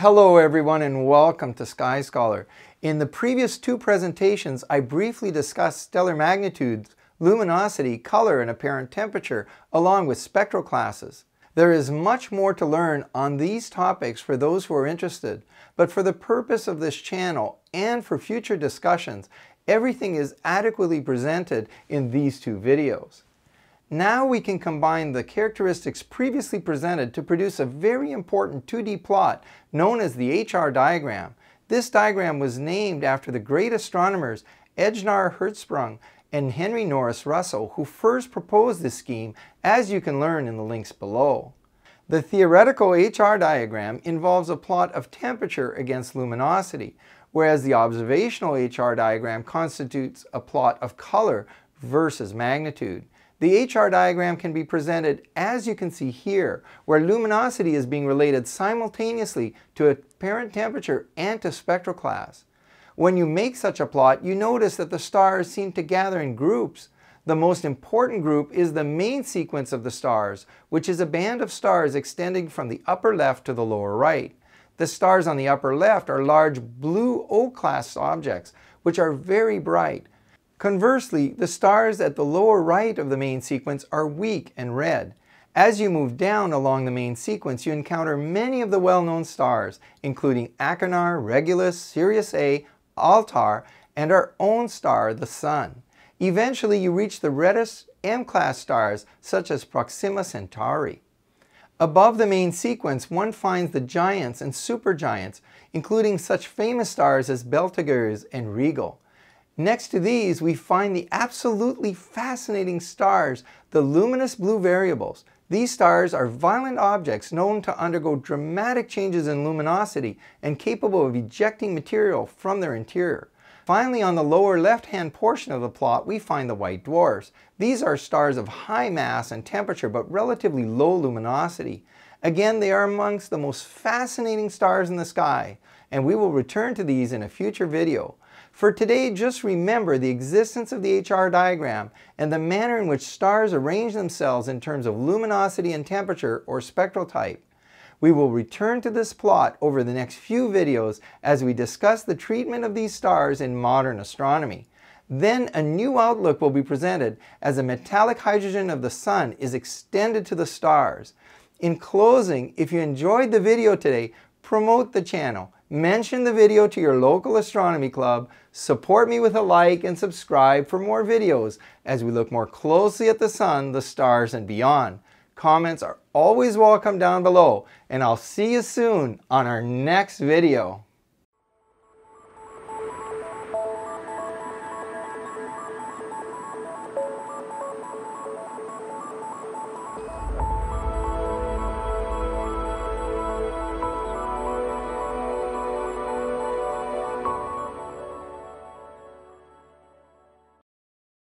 Hello everyone and welcome to Sky Scholar. In the previous two presentations, I briefly discussed stellar magnitudes, luminosity, color, and apparent temperature, along with spectral classes. There is much more to learn on these topics for those who are interested, but for the purpose of this channel and for future discussions, everything is adequately presented in these two videos. Now we can combine the characteristics previously presented to produce a very important 2D plot known as the HR diagram. This diagram was named after the great astronomers Ejnar Hertzsprung and Henry Norris Russell who first proposed this scheme as you can learn in the links below. The theoretical HR diagram involves a plot of temperature against luminosity, whereas the observational HR diagram constitutes a plot of color versus magnitude. The HR diagram can be presented as you can see here, where luminosity is being related simultaneously to apparent temperature and to spectral class. When you make such a plot, you notice that the stars seem to gather in groups. The most important group is the main sequence of the stars, which is a band of stars extending from the upper left to the lower right. The stars on the upper left are large blue O-class objects, which are very bright. Conversely, the stars at the lower right of the main sequence are weak and red. As you move down along the main sequence, you encounter many of the well-known stars, including Achernar, Regulus, Sirius A, Altair, and our own star, the Sun. Eventually, you reach the reddest M-class stars, such as Proxima Centauri. Above the main sequence, one finds the giants and supergiants, including such famous stars as Betelgeuse and Rigel. Next to these, we find the absolutely fascinating stars, the luminous blue variables. These stars are violent objects known to undergo dramatic changes in luminosity and capable of ejecting material from their interior. Finally, on the lower left-hand portion of the plot, we find the white dwarfs. These are stars of high mass and temperature, but relatively low luminosity. Again, they are amongst the most fascinating stars in the sky, and we will return to these in a future video. For today, just remember the existence of the HR diagram and the manner in which stars arrange themselves in terms of luminosity and temperature or spectral type. We will return to this plot over the next few videos as we discuss the treatment of these stars in modern astronomy. Then a new outlook will be presented as the metallic hydrogen of the sun is extended to the stars. In closing, if you enjoyed the video today, promote the channel mention the video to your local astronomy club, support me with a like and subscribe for more videos as we look more closely at the sun, the stars, and beyond. Comments are always welcome down below, and I'll see you soon on our next video.